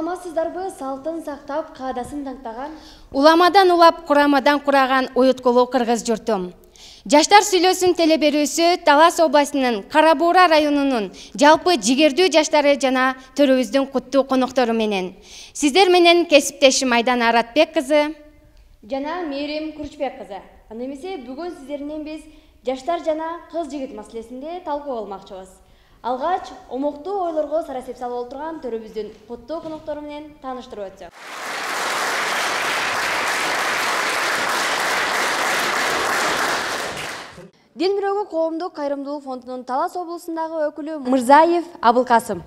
саламатсыздарбы салтын сактап каадасын таңтаган уламадан улап курамадан кураган уюткулуу кыргыз журтум. Жаштар сүйлөсүн теле берүүсү талас областынын кара буура районунун жалпы жигердүү жаштары жана төрөбүздүн куттуу коноктору менен. Сиздер менен кесиптешим айдан аратбек кызы жана мээрим күрүчбек кызы анда эмесе бүгүн сиздер менен биз жаштар жана кыз жигит маселесинде талкуу кылмакчыбыз алгач омоктуу ойлорго сара эсеп салып отурган төрөбүздүн куттуу коноктору менен тааныштырып өтсөк дил бирөөгү коомдук кайрымдуулук фондунун талас облусундагы өкүлү мырзаев абылкасым.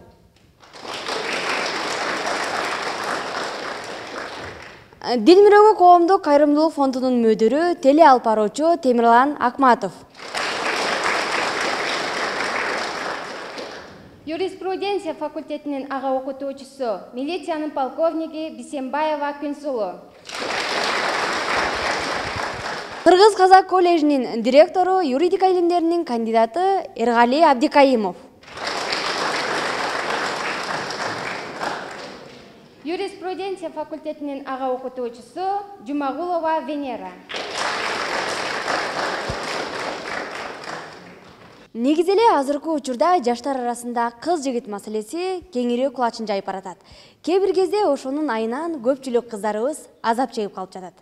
Дил бирөөгү коомдук кайрымдуулук фондунун мөдүрү теле алып баруучу темирлан акматов юриспруденция факультетинин ага окутуучусу милициянын полковниги бисембаева күнсулуу кыргыз казак коллежинин директору юридика илимдеринин кандидаты эргали абдикайымов юриспруденция факультетинин ага окутуучусу жумагулова венера негизи эле азыркы учурда жаштар арасында кыз жигит маселеси кеңирээк кулачын жайып баратат. Кээ бир кезде ошонун айынан көпчүлүк кыздарыбыз азап чегип калып жатат.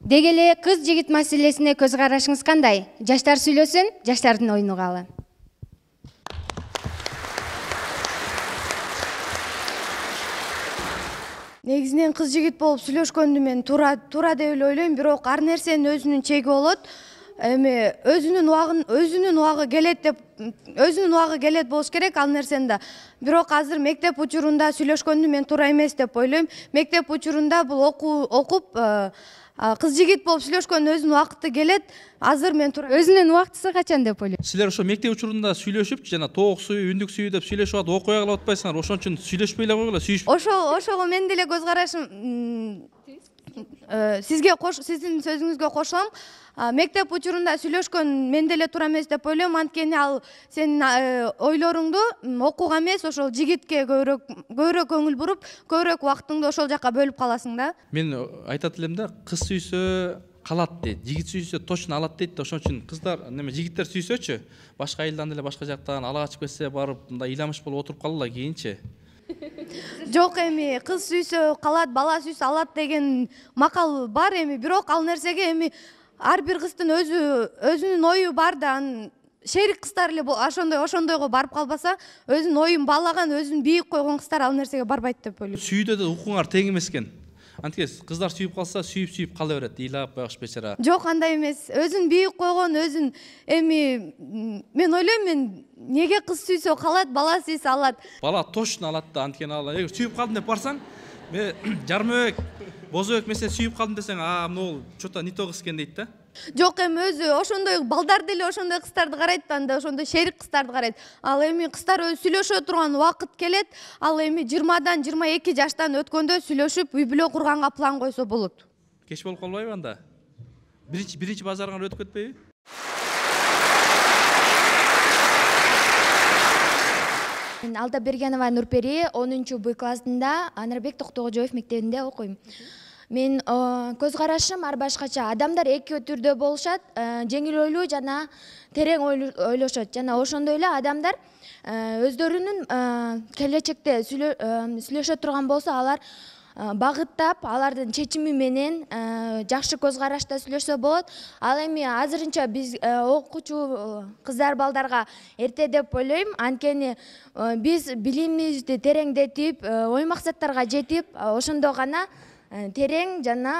Деги эле кыз жигит маселесине көз карашыңыз кандай? Жаштар сүйлөсүн жаштардын оюн угалы негизинен кыз жигит болуп сүйлөшкөндү мен туура туура деп эле ойлойм бирок ар нерсенин өзүнүн чеги болот эми өзүнүн убагын өзүнүн убагы келет деп өзүнүн убагы келет болуш керек ал нерсени да. Бирок азыр мектеп учурунда сүйлөшкөндү мен туура эмес деп ойлойм. Мектеп учурунда бул окуп кыз жигит болуп сүйлөшкөндүн өзүнүн убакыты келет. Азыр мен туура өзүнүн убактысы качан деп ойлойсуз силер ошо мектеп учурунда сүйлөшүп жана тоок суюу үндүк суюу деп сүйлөшүп атып окуя калып атпайсыңарбы ошон үчүн сүйлөшпөй эле койгула сүйүшүп ошол ошого менин деле көз карашым сизге кош сиздин сөзүңүзгө кошулам мектеп учурунда сүйлөшкөн мен деле туура эмес деп ойлойм анткени ал сенин ойлоруңду окууга эмес ошол жигитке көбүрөөк көбүрөөк көңүл буруп көбүрөөк убактыңды ошол жака бөлүп каласың да. Мен айтат элем да кыз сүйсө калат дейт жигит сүйсө точно алат дейт да ошон үчүн кыздар неме жигиттер сүйсөчү? Башка айылдан деле башка жактан ала качып келсе барып мындай ыйламыш болуп отуруп калгыла кийинчи жок эми кыз сүйсө калат бала сүйсө алат деген макал бар эми. Бирок ал нерсеге эми ар бир кыздын өзү өзүнүн ою бар да анан шерик кыздар эле ошондой ошондойго барып калбаса өзүнүн оюн баалаган өзүн бийик койгон кыздар ал нерсеге барбайт деп ойлойм. Сүйүүдө да укуңар тең эмес экен анткени кыздар сүйүп калса сүйүп сүйүп кала берет ыйлап баягы бечара жок андай эмес өзүн бийик койгон өзүн эми мен ойлойм мен эмнеге кыз сүйсө калат бала сүйсө алат бала точно алат да анткени ал эгер сүйүп калдым деп барсаң жармөбек бозбек мен сени сүйүп калдым десең а могул че то не то кыз экен дейт да. Жок эми өзү ошондой балдар деле ошондой кыздарды карайт да анда ошондой шерик кыздарды карайт. Ал эми кыздар өзү сүйлөшө турган убакыт келет. Ал эми жыйырмадан жыйырма эки жаштан өткөндө сүйлөшүп үй бүлө курганга план койсо болот. Кеч болуп калбайбы анда? Биринчи биринчи базарыңар өтүп кетпейби? Алдабергенова нурпери онунчу б классында анарбек токтокожоев мектебинде окуйм менин көз карашым ар башкача. Адамдар эки түрдө болушат жеңил ойлуу жана терең ойлошот. Жана ошондой эле адамдар өздөрүнүн келечекте сүйлөшө турган болсо алар багыттап алардын чечими менен жакшы көз карашта сүйлөшсө болот. Ал эми азырынча биз окуучу кыздар балдарга эрте деп ойлойм. Анткени биз билимибизди тереңдетип ой максаттарга жетип ошондо гана терең жана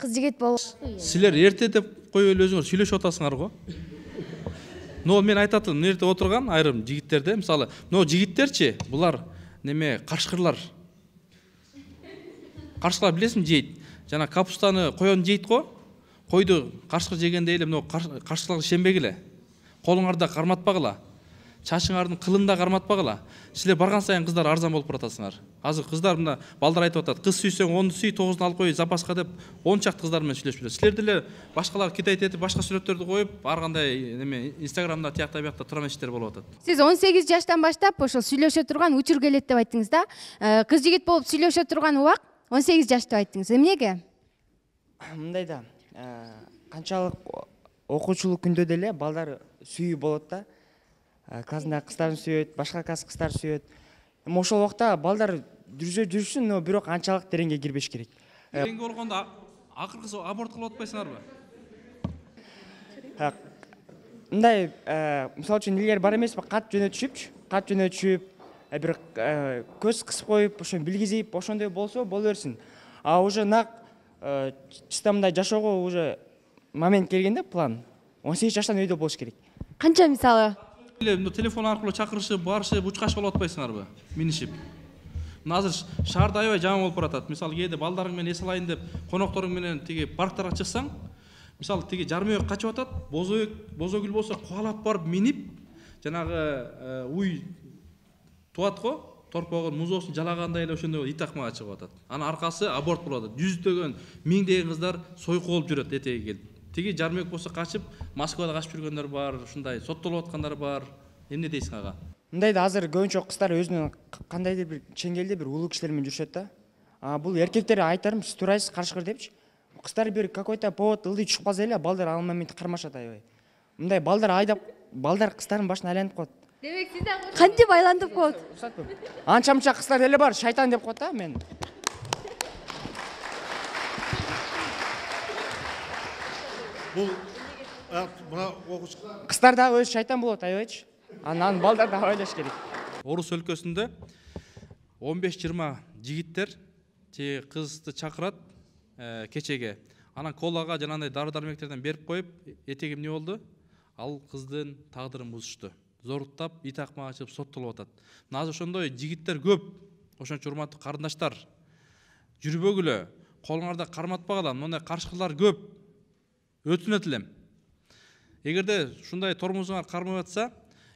кыз жигит болуп силер эрте деп коюп эле өзүңөр сүйлөшүп атасыңар го. Могу мен айтат элем мына жерде отурган айрым жигиттерде мисалы могу жигиттерчи булар неме кашкырлар кашкырлар билесиңби жейт. Жана капустаны коен жейт го. Койду кашкыр жегендей эле могу кашкырларга ишенбегиле колуңарды карматпагыла чачыңардын кылын да карматпагыла силер барган сайын кыздар арзан болуп баратасыңар. Азыр кыздар мына балдар айтып атат кыз сүйсөң онду сүй тогузун алып кой запаска деп он чакты кыздар менен сүйлөшүп жүрөт силер деле башкаларга кидать этип башка сүрөттөрдү коюп ар кандай неме инстаграмда тиякта биякта турган иштер болуп атат сиз он сегиз жаштан баштап ошол сүйлөшө турган учур келет деп айттыңыз да? Э, кыз жигит болуп сүйлөшө турган убак он сегиз жаш деп айттыңыз эмнеге мындай да э, канчалык окуучулук күндө деле балдар сүйүү болот да. Э, классындагы кыздарын сүйөт башка класс кыздар сүйөт эми ошол убакта балдар жүрсө жүрсүн но бирок анчалык тереңге кирбеш керек тереңге болгондо а- акыркысы аборт кылып атпайсыңарбы мындай э, мисалы үчүн элер бар эмеспи кат жөнөтүшүпчү кат жөнөтүшүп бир э, көз кысып коюп ошону билгизип ошондой болсо боло берсин а уже нак э, чисто мындай жашоого уже момент келгенде план он сегиз жаштан өйдө болуш керек канча мисалы телефон аркылуу чакырышып барышып учкачып болуп атпайсыңарбы минишип мына азыр шаарда аябай жаман болуп баратат. Мисалы кээде балдарың менен эс алайын деп конокторуң менен тиги парктарга чыксаң мисалы тиги жарма өйөк качып атат бозо өйөк бозо гүл болсо кубалап барып минип жанагы э, уй тубат го торпогун музоосун жалагандай эле ошондой болуп итакмага чыгып атат. Анын аркасы аборт болуп атат жүздөгөн миңдеген кыздар сойку болуп жүрөт этеги келип. Тиги жармек болсо качып москвада качып жүргөндөр бар ушундай соттолуп аткандар бар. Эмне дейсиң ага мындай да азыр көбүнчө кыздар өзүнүн кандайдыр бир чеңгелде бир улуу кишилер менен жүрүшөт да. А бул эркектер айтарым сиз туурайсыз карышкыр депчи. Кыздар бир какой то повод ылдый түшүп калса эле балдар ал моментте кармашат аябай. Мындай балдар айдап балдар кыздардын башына айланып коет. Кантип айлантып коет? анча мынча кыздар деле бар шайтан деп коет да мен. Бұл а, мына кыздар дагы өзү шайтан болот аябайчы. Анан балдар дагы ойлош керек. Орус өлкөсүндө он беш жыйырма жигиттер тиги кызды чакырат э, кечеге. Анан колага жанагындай дары дармектерден берип коюп этеги эмне болду? Ал кыздын тагдырын бузушту зоруктап итакмага чыгып соттолуп атат. Мына азыр ошондой жигиттер көп. Ошон үчүн урматтуу карындаштар жүрбөгүлө колуңарда карматпагыла мондай карышкырлар көп. Өтүнөт элем эгерде ушундай тормозуңар кармап атса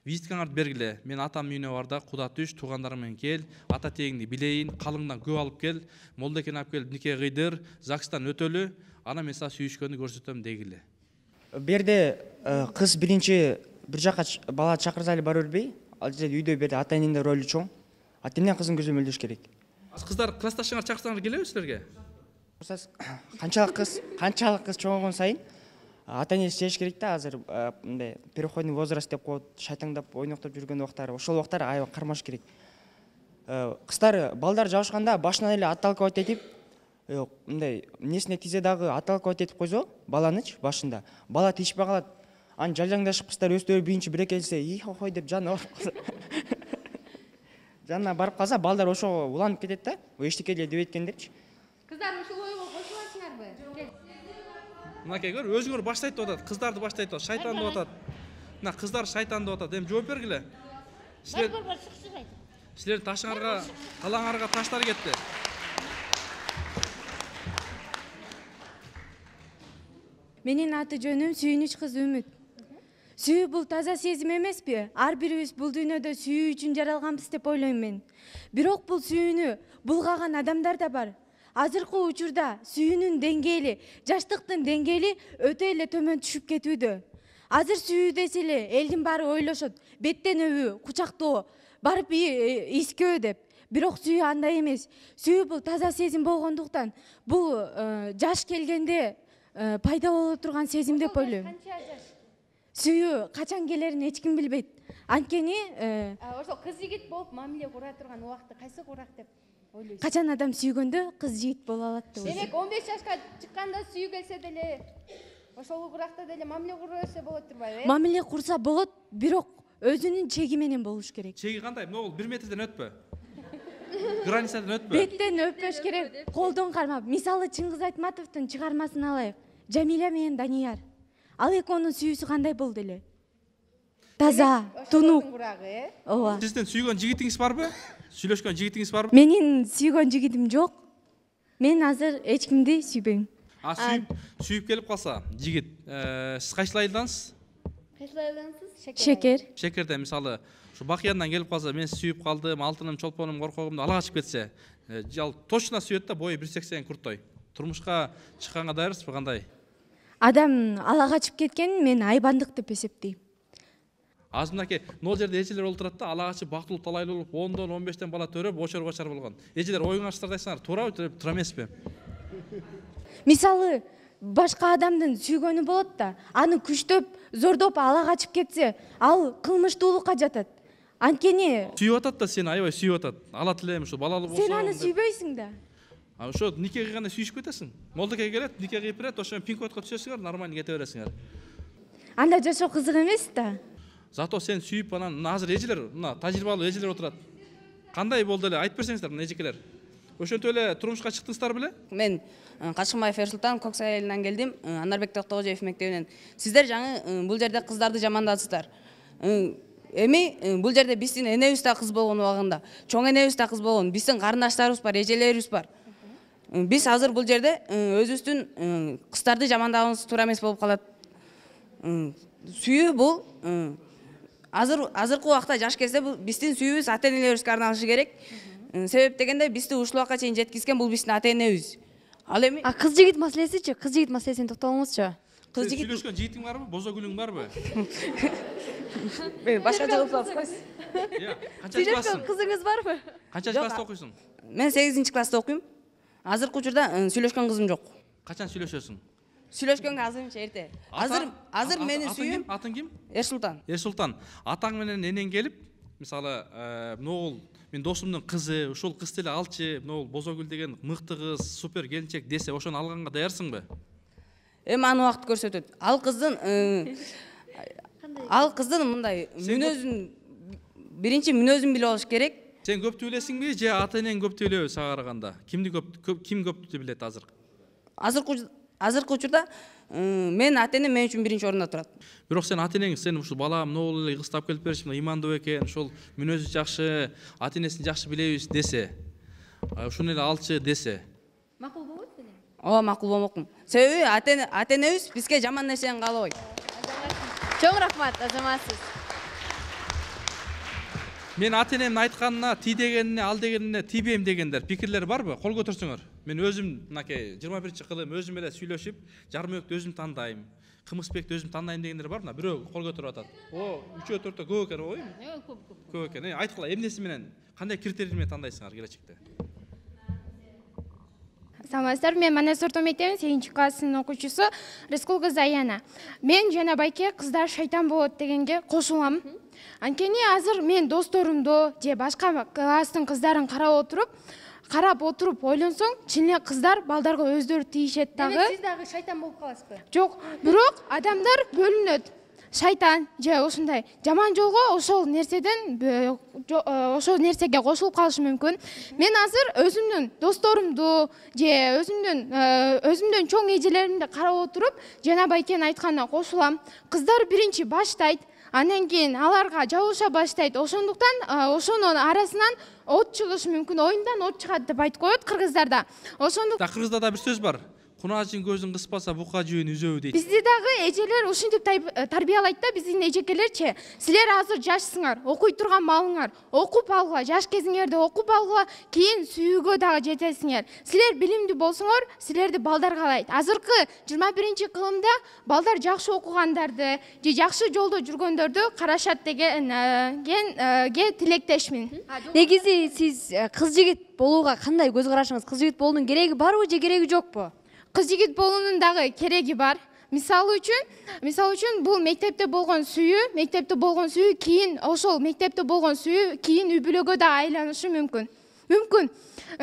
визиткаңарды бергиле. Мен атамдын үйүнө бар да куда түш туугандарың менен кел ата тегиңди билейин калыңдан күбө алып кел молдекени алып келип нике кыйдыр загстан өтөлү анан мен сага сүйүшкөндү көрсөтөм дегиле. Бул жерде э, кыз биринчи бир жака бала чакырса эле бара бербей ал жерде үйдө бул жерде ата эненин ролу чоң. Ата эне кыздын көзүн мөлдөш керек. Кыздар классташыңар чакырсаңар келеби силерге? Канчалык кыз канчалык кыз чоңойгон сайын ата энеси сезиш керек да азыр э, мындай переходный возраст деп коет шайтаңдап ойноктоп жүргөн убактары ошол убактар аябай кармаш керек. Э, кыздар балдар жабышканда башынан эле отталкивать этип э, мындай эмнесине тийсе дагы отталкивать этип койсо баланычы башында. Бала тийишпей калат анан жалжаңдашып кыздар өздөрү биринчи бире келсе хой деп жанына барып калса жанына барып калса балдар ошого уланып кетет да эчтеке эле экен депчи кыздар ушул кошуласыңарбы мынакей көр өзүңөр баштайт деп атат кыздарды баштайт деп атат шайтан деп атат мына кыздар шайтан деп атат эми жооп бергиле силер силердин ташыңарга талаңарга таштар кетти менин аты жөнүм сүйүнүч кызы үмүт сүйүү бул таза сезим эмеспи ар бирибиз бул дүйнөдө сүйүү үчүн жаралганбыз деп ойлойм мен. Бирок бул сүйүүнү булгаган адамдар да бар. Азыркы учурда сүйүүнүн деңгээли жаштыктын деңгээли өтө эле төмөн түшүп кетүүдө. Азыр сүйүү десе эле элдин баары ойлошот беттенүүбү кучактоо барып искөө деп. Бирок сүйүү андай эмес. Сүйүү бул таза сезим болгондуктан бул э, жаш келгенде э, пайда боло турган сезим деп ойлойм. сүйүү качан келерин эч ким билбейт. Анткени э, ошол кыз жигит болуп мамиле кура турган убакты кайсы урак деп? Качан адам сүйгөндө кыз жигит боло алат деп демек он беш жашка чыкканда сүйүү келсе деле ошол уракта деле мамиле кура берсе болот турбайбы э мамиле курса болот бирок өзүнүн чеги менен болуш керек. Чеги кандай? Могул бир метрден өтпө. Границадан өтпө. Беттен өппөш керек. Колдон кармап. Мисалы чыңгыз айтматовдун чыгармасын алайык жамиля менен данияр. Ал экөөнүн сүйүүсү кандай болду эле таза тунук э ооба сиздин сүйгөн жигитиңиз барбы сүйлөшкөн жигитиңиз барбы менин сүйгөн жигитим жок мен азыр эч кимди сүйбөйм а сүйүп сүйүп келип калса жигит э, сиз кайсыл айылдансыз кайсыл айылдансыз шекер. Шекерде мисалы ушу бакыяндан келип калса мен сүйүп калдым алтыным чолпонум коркогумду ала качып кетсе э, ал точно сүйөт да бою бир сексен курттой турмушка чыкканга даярсызбы кандай адам ала качып кеткенин мен айбандык деп эсептейм азыр мынакей могул жерде эжелер олтурат да ала качып бактылуу талайлуу болуп ондон он бештен бала төрөп очор бачар болгон. Эжелер оюңарчыларды айтсаңар туурабы туура эмеспи мисалы башка адамдын сүйгөнү болот да аны күчтөп зордоп ала качып кетсе ал кылмыштуулукка жатат. Анткени сүйүп атат да сени аябай сүйүп атат. Алат элем ушу балалуу болсом сен аны сүйбөйсүң да. Ошо нике кыйганда сүйүшүп кетесиң? Молдокей келет нике кыйып берет ошо менен пинкодко түшөсүңөр нормально кете бересиңер. Анда жашоо кызык эмес да. Зато сен сүйүп анан мына азыр эжелер мына тажрыйбалуу эжелер отурат кандай болду эле айтып берсеңиздер мына эжекелер ошентип эле турмушка чыктыңыздар беле мен ы, качкынбаев эрсултан көк сай айылынан келдим анарбек токтогожоев мектебинен сиздер жаңы бул жерде кыздарды жамандадыңыздар эми бул жерде биздин энебиз да кыз болгон убагында чоң энебиз да кыз болгон биздин карындаштарыбыз бар эжелерибиз бар. Биз азыр бул жерде өзүбүздүн кыздарды жамандагыбыз туура эмес болуп калат сүйүү бул азыр азыркы убакта жаш кезде бул биздин сүйүүбүз ата энелерибизге арналышы керек. Себеп дегенде бизди ушул убакка чейин жеткизген бул биздин ата энебиз ал эми а кыз жигит маселесичи? Кыз жигит маселесине токтолуңузчу. Кыз жигит сүйлөшкөн жигитиң барбы? Бозо гүлүң барбы? Башкача кылып салсыз Иә, канчанчы класссың кызыңыз барбы? Канчанчы класста окуйсуң? Мен сегизинчи класста окуйм. Азыркы учурда сүйлөшкөн кызым жок. Качан сүйлөшөсүң? Сүйлөшкөнгө азырынча эрте азыр азыр менин атың сүйүүм ким? атың ким? Эрсултан эрсултан атаң менен энең келип мисалы могул менин досумдун кызы ушул кыз деле алчы могул бозогүл деген мыкты кыз супер келинчек десе ошону алганга даярсыңбы? Эми аны убакыт көрсөтөт. Ал кыздын ы, ал кыздын мындай мүнөзүн биринчи мүнөзүн билип алыш керек. Сен көптү билесиңби же ата энең көптү билеби сага караганда кимди көп көп- ким көптү билет азыр? Азыркы азыркы учурда ы, менин ата энем мен үчүн биринчи орунда турат. Бирок сен ата энең сени ушул балам могул эле кыз таап келип берчи мына ыймандуу экен ушул мүнөзү жакшы ата энесин жакшы билебиз десе ушуну эле алчы десе. Макул болбойт беле? Ооба макул болмокмун. Себеби ата энебиз бизге жаман нерсени каалабайт чоң рахмат азаматсыз. Мен ата энемдин айтканына тий дегенине ал дегенине тийбейм дегендер пикирлер барбы? Кол көтөрсөңөр мен өзүм мынакей жыйырма биринчи кылым өзүм эле сүйлөшүп жармөөктү өзүм тандайм кымызбекти өзүм тандайм дегендер бар мына бирөө кол көтөрүп атат о үчөө төртөө көп экен ойбу көп экен Э, айткыла эмнеси менен кандай критерий менен тандайсыңар? келечекте саламатсыздарбы мен манас орто мектебинин сегизинчи класстын окуучусу рыскул кызы аяна мен жана байке кыздар шайтан болот дегенге кошулам анткени азыр мен досторумду же башка класстын кыздарын карап отуруп карап отуруп ойлонсоң чын эле кыздар балдарга өздөрү тийишет дагы сиз дагы шайтан болуп каласызбы жок бирок адамдар бөлүнөт шайтан же ушундай жаман жолго ошол нерседен ошол нерсеге кошулуп калышы мүмкүн мен азыр өзүмдүн досторумду же өзүмдүн өзүмдөн чоң эжелеримди карап отуруп жана байкенин айтканына кошулам кыздар биринчи баштайт андан кийин аларга жабыша баштайт. Ошондуктан ошонун арасынан от чыгышы мүмкүн оюндан от чыгат деп айтып коет кыргыздарда. Ошондуктан да кыргызда да бир сөз бар кунаажың көзүн кыспаса бука жүүн үзөбү дейт бизди дагы эжелер ушинтип э, тарбиялайт да биздин эжекелерчи силер азыр жашсыңар окуй турган маалыңар окуп алгыла жаш кезиңерде окуп алгыла кийин сүйүүгө дагы жетесиңер силер билимдүү болсоңор силерди балдар каалайт азыркы жыйырма биринчи кылымда балдар жакшы окугандарды же жакшы жолдо жүргөндөрдү карашат деген э, э, тилектешмин негизи сиз кыз жигит болууга кандай көз карашыңыз кыз жигит болуунун кереги барбы же кереги жокпу кыз жигит болуунун дагы кереги бар мисалы үчүн мисалы үчүн бул мектепте болгон сүйүү мектепте болгон сүйүү кийин ошол мектепте болгон сүйүү кийин үй бүлөгө да айланышы мүмкүн мүмкүн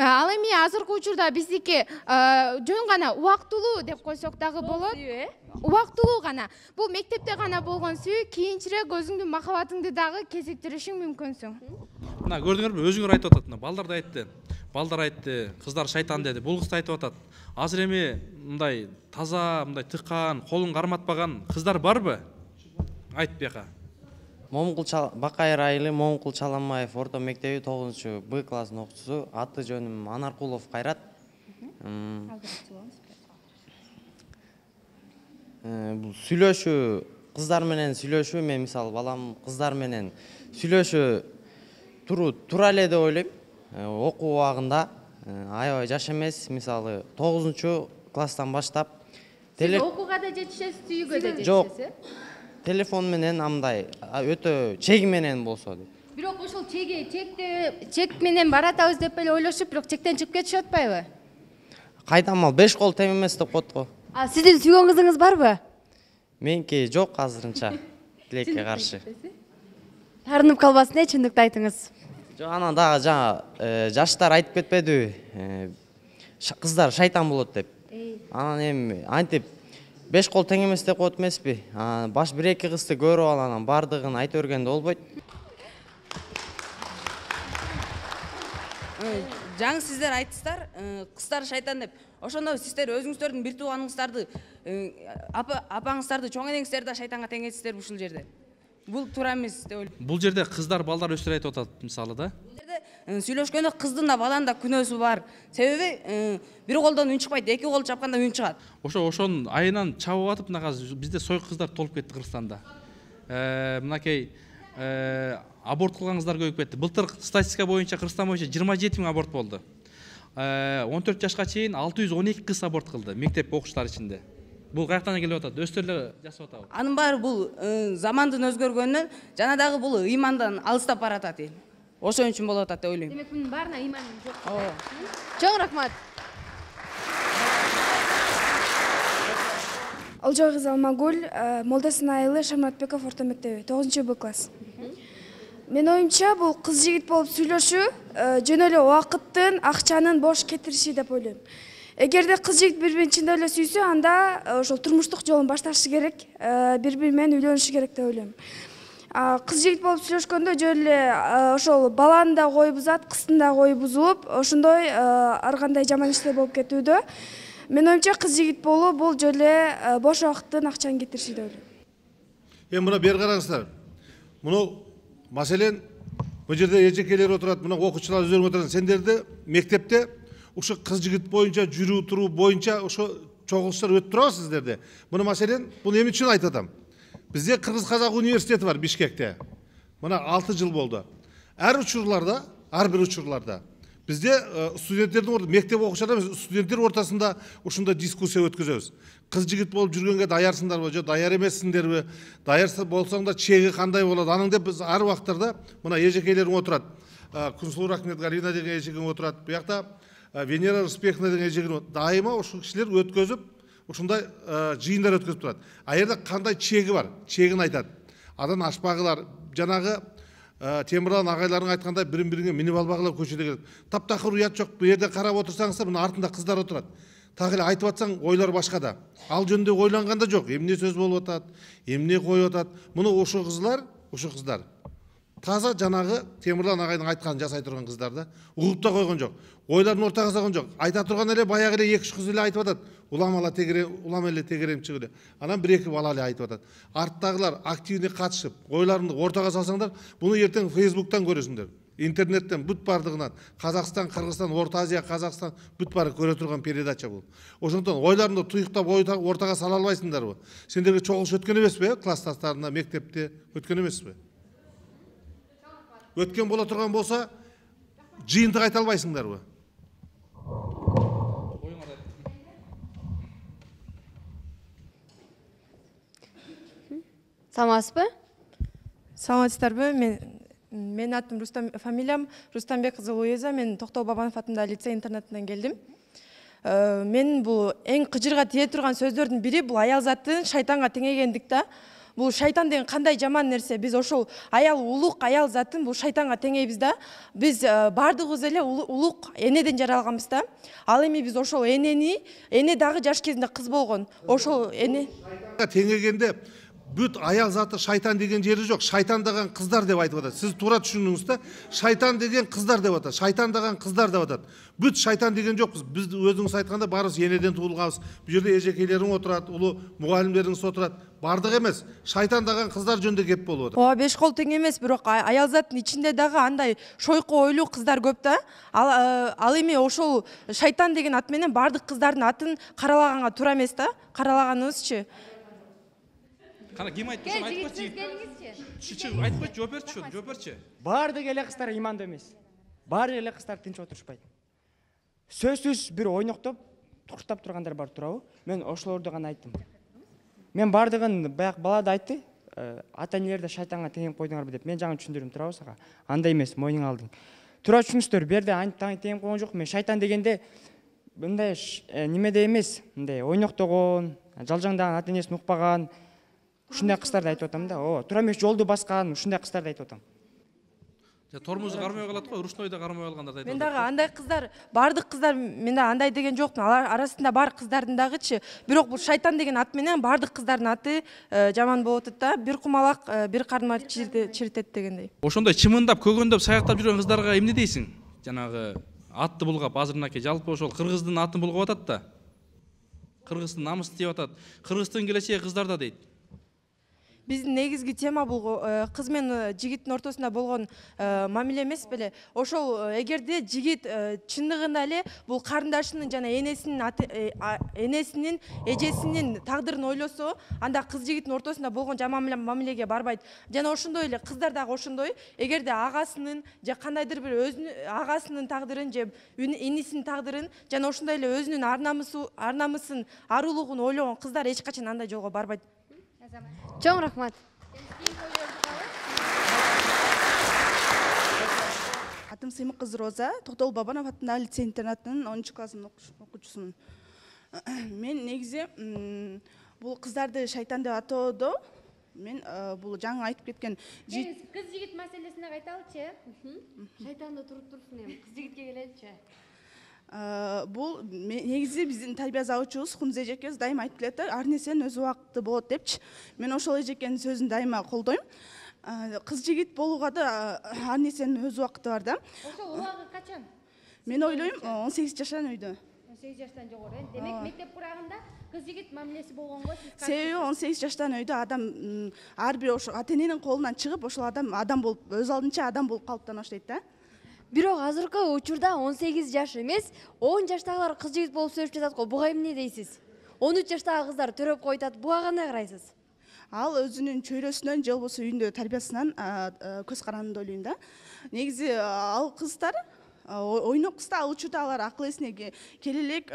ал эми азыркы учурда биздики э, жөн гана убактылуу деп койсок дагы болот убактылуу гана бул мектепте гана болгон сүйүү кийинчерээк өзүңдүн махабатыңды дагы кезиктиришиң мүмкүнсүң мына көрдүңөрбү өзүңөр айтып атат мына балдар да айтты балдар айтты кыздар шайтан деди бул кыз да айтып азыр эми мындай таза мындай тыккан колун карматпаган кыздар барбы айт бияка момункул бакайыр айылы момункул чаланбаев орто мектеби тогузунчу б класстын окуучусу аты жөнүм анаркулов кайрат М, э, бул сүйлөшүү кыздар менен сүйлөшүү мен мисалы балам кыздар менен сүйлөшүү туруу туура эле деп ойлойм окуу убагында э, аябай жаш эмес мисалы тогузунчу класстан баштап теле окууга да жетишесиз сүйүүгө да Жок. жетишесиз телефон менен андай а, өтө чеги менен болсо дейт бирок ошол чеги чекти чек менен баратабыз деп эле ойлошуп бирок чектен чыгып кетишип атпайбы? Кайда амал беш кол тең эмес деп коет го. А сиздин сүйгөн кызыңыз барбы? Меники жок азырынча тилекке каршы. таарынып калбасын э чындыкты айтыңыз. Жок анан дагы жаңа э, жаштар айтып кетпедиби? Э, кыздар шайтан болот деп. Анан эми антип беш кол тең эмес деп коет эмеспи? Анан баш бир эки кызды көрүп алып анан баардыгын айта бергенде болбойт. Жаңы сиздер айттыңыздар э, кыздар шайтан деп. Ошондо сиздер өзүңүздөрдүн бир тууганыңыздарды апа апаңыздарды чоң энеңиздерди да шайтанга тең этесиздерби ушул жерде бул туура эмес деп ойлойм бул жерде кыздар балдар өздөрү айтып атат мисалы да. Бул жерде э, сүйлөшкөндө кыздын да баланын да күнөөсү бар. Себеби э, бир колдон үн чыкпайт эки кол чапканда үн чыгат ошо ошонун айынан чабып атып мына азыр бизде сойку кыздар толуп кетти кыргызстанда Э, мынакей э, аборт кылган кыздар көбөйүп кетти былтыр статистика боюнча кыргызстан боюнча жыйырма жети миң аборт болду он төрт жашка чейин алты жүз он эки кыз аборт кылды мектеп окуучулар ичинде бул каяктан келип атат? Өздөрү эле жасап атабы? Анын баары бул э, замандын өзгөргөнүнөн жана дагы бул ыймандан алыстап баратат эл ошон үчүн болуп атат деп ойлойм. Демек мунун баарына ыйман жок. Ооба чоң рахмат. Олжогиз алмагүл э, молдосын айылы шамратбеков орто мектеби тогузунчу б класс. Менин оюмча бул кыз жигит болуп сүйлөшүү э, жөн эле убакыттын акчанын бош кетириши деп ойлойм эгерде кыз жигит бири бирин чындап эле сүйсө анда э, ошол турмуштук жолун башташы керек э, бири бири менен үйлөнүшү керек деп ойлойм. Кыз жигит болуп сүйлөшкөндө жөн эле э, ошол баланын да кою бузат кыздын да кою бузулуп ошондой ар кандай жаман иштер болуп кетүүдө. Менин оюмча кыз жигит болуу бул жөн эле бош убакыттын акчанын кетириши деп ойлойм. Эми мына бери караңыздар мынау маселен бұл жерде эжекелер отырады мына окуучулар өздерің отырады. Сендерді мектепте ошо кыз жигит боюнча жүрүү туруу боюнча ошо чогулуштар өтүп турабы сиздерде мына маселен бул эмне үчүн айтып атам бізде қырғыз қазақ университеті бар бишкекте мына алты жыл болды әр учурларда әрбір учурларда бізде э, студенттердің орта- мектеп оқушылар емес студенттер ортасында ушундай дискуссия өткіземіз қыз жігіт болып жүргенге даярсыңдар ба жоқ даяр емессіңдер бе даяр болсаңдар чегі қандай болады анаң деп біз әр уақыттарда мына ежекелерің отырады Э, күнсұлу рахмет галина деген ежегің отырады бұл жақта э, венера рысбековна деген отырады. дайыма ошол кишилер өткөзүп ушундай э, жыйындар өткөзүп турат а жерде кандай чегі бар? Чегин айтат анан ашпагылар жанагы ә, темірлан ағайларың айтқандай бірін біріңе мініп албағылар көшеде келеді. Таптақыр ұят жоқ. Бұл жерде қарап отырсаңыздар мына артында қыздар отырады. Тағы эле айтып жатсаң ойлар башкада ал жөнүндө ойланган да жок эмне сөз болуп атат эмне коюп атат мына ошо кызлар ошо кыздар таза жанагы темірлан ағайдың айтқанын жасай тұрған қыздар да угуп да койгон жок ойларын ортага салган жок айта турган эле баягы эле эки үч кыз эле айтып атат. Улам ала тегере улам эле тегеремчип эле. Анан бир эки бала эле айтып атат. Арттагылар активный катышып ойларыңды ортага салсаңдар буну эртең фейсбуктан көрөсүңдер интернеттен бүт баардыгынан казакстан кыргызстан орто азия казакстан бүт баары көрө турган передача бул. Ошондон ойларыңды ойта- ортага сала албайсыңдарбы сендерге чогулуш өткөн эмеспи э классташтарына мектепте өткөн эмеспи өткен бола тұрған болса жиынтық айта албайсыңдар ба саламатсызбы саламатсыздарбы мен менин атым рустам фамилиям рустамбек кызы луиза мен токтоо бабанов атындагы лицей интернатынан келдим Э, мен бул эң кыжырга тие турган сөздөрдүн бири бул аял затын шайтанга теңегендик да бул шайтан деген кандай жаман нерсе биз ошол аял улук аял затын бул шайтанга теңейбиз да биз баардыгыбыз эле улу- улук энеден жаралганбыз да ал эми биз ошол энени эне дагы жаш кезинде кыз болгон ошол эне теңегенде бүт аял заты шайтан деген жері жоқ. Шайтан деген қыздар деп айтып атат сіз тура түшүндүңүз да шайтан деген қыздар деп атат шайтан деген қыздар деп атат бүт шайтан деген жоқпыз. Біз өзіңіз айтқанда барыбыз енеден туылғанбыз. Бұл жерде эжекелерің отырады ұлы мұғалімдеріңіз отырады. Бардық емес. Шайтан деген қыздар жөнінде кеп болып отыр. Ооба беш кол тең эмес бирок аял заттын ичинде дагы андай шойко ойлуу кыздар көп да ал ал эми ошол шайтан деген ат менен баардык кыздардын атын каралаганга туура эмес да каралаганыбызчы кана ким айтты ошону айтып келиңизчи чы айтып койчу жооп берчи жооп берчи баардык эле кыздар ыймандуу эмес баардык эле кыздар тынч отурушпайт сөзсүз бир ойноктоп туркуштап тургандар бар туурабы мен ошолорду гана айттым. Мен баардыгын баягы бала да айтты э, ата энелер да шайтанга теңеп койдуңарбы деп. Мен жаңы түшүндүрдүм туурабы сага андай эмес мойнуңа алдың. Туура түшүнүңүздөр бул жерде антип теңеп койгон жокмун мен шайтан дегенде мындай э, немеде эмес мындай ойноктогон жалжаңдаган ата энесин укпаган ушундай кыздарды айтып атам да. Ооба туура эмес жолду баскан ушундай кыздарды айтып атам. Тормозу кармай калат го ручной да кармай калгандарды айтып мен дагы андай кыздар баардык кыздар мен да андай деген жокмун. Алар арасында бар кыздардын дагычы бирок бул шайтан деген ат менен баардык кыздардын аты э, жаман болуп атат да. Бир кумалак э, бир кармар чирите- чиритет дегендей. Ошондой чымындап көгөндөп саякаттап жүргөн кыздарга эмне дейсиң? Жанагы атты булгап азырынакей жалпы ошол кыргыздын атын булгап атат да. Кыргыздын намысы тиеп атат. Кыргыздын келечеги кыздарда дейт. Биздин негизги тема бул э, кыз менен э, жигиттин ортосунда болгон э, мамиле эмес беле ошол э, эгерде жигит э, чындыгында эле бул карындашынын жана энесинин э, энесинин эжесинин тагдырын ойлосо анда кыз жигиттин ортосунда болгон жаман мамиле- мамилеге барбайт жана ошондой эле кыздар дагы ошондой эгерде агасынын же кандайдыр бир өзүнүн агасынын тагдырын же инисинин тагдырын жана ошондой эле өзүнүн ар намысын аруулугун ойлогон кыздар эч качан андай жолго барбайт чоң рахмат атым сыймык кызы роза токтогул бабанов атындагы лицей интернатынын онунчу класстын окуучусумун мен негизи м, бул кыздарды шайтан деп атоодо мен бул жаңы айтып кеткен жи- кыз жигит маселесине кайталычы шайтанды туруп турсун эми кыз жигитке келеличи Э, бул ме- негизи биздин тарбия забычыбыз хунзе эжекебиз дайыма айтып келет да ар нерсенин өз убакыты болот депчи. Мен ошол эжекенин сөзүн дайыма колдойм. Э, кыз жигит болууга да э, ар нерсенин өз убакыты бар да. Ошол убагы качан? Мен ойлойм он сегиз жаштан өйдө он сегиз жаштан жогору э? Демек мектеп курагында кыз жигит мамилеси болгонго сиз себеби он сегиз жаштан өйдө адам ар бир ошо ата эненин колунан чыгып ошол адам адам болуп өз алдынча адам болуп калыптана баштайт да. Бирок азыркы учурда он сегиз жаш эмес он жаштагылар кыз жигит болуп сүйлөшүп жатат го буга эмне дейсиз? Он үч жаштагы кыздар төрөп коюп атат буга кандай карайсыз? Ал өзүнүн чөйрөсүнөн же болбосо үйүндө тарбиясынан көз каранды ойлойм да. Негизи ал кыздар а, о- ойнок кыз да ал учурда алар акыл эсине ке- келе элек